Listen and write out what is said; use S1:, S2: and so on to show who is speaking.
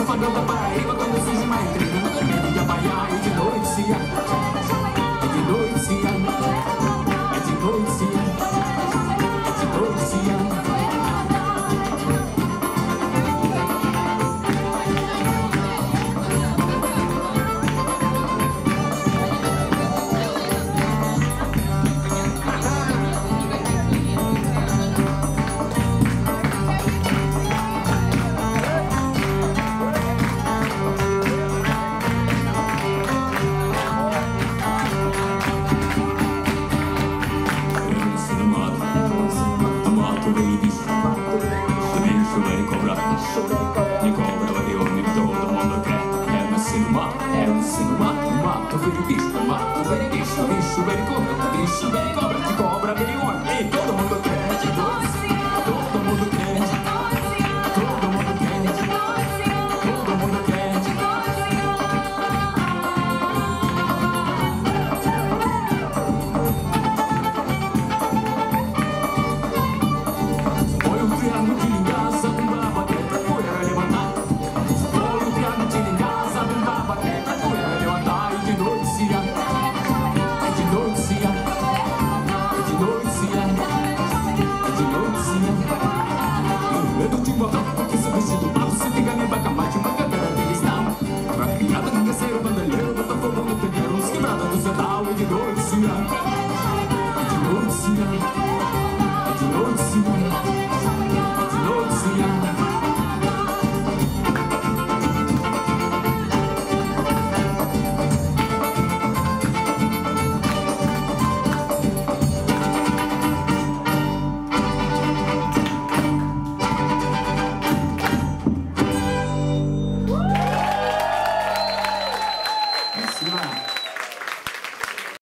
S1: no fogão da Paraíba quando surge uma intriga. No de apaiar e de noite se acordar. David Supercobra, David Supercobra, te cobra de león. Total de doce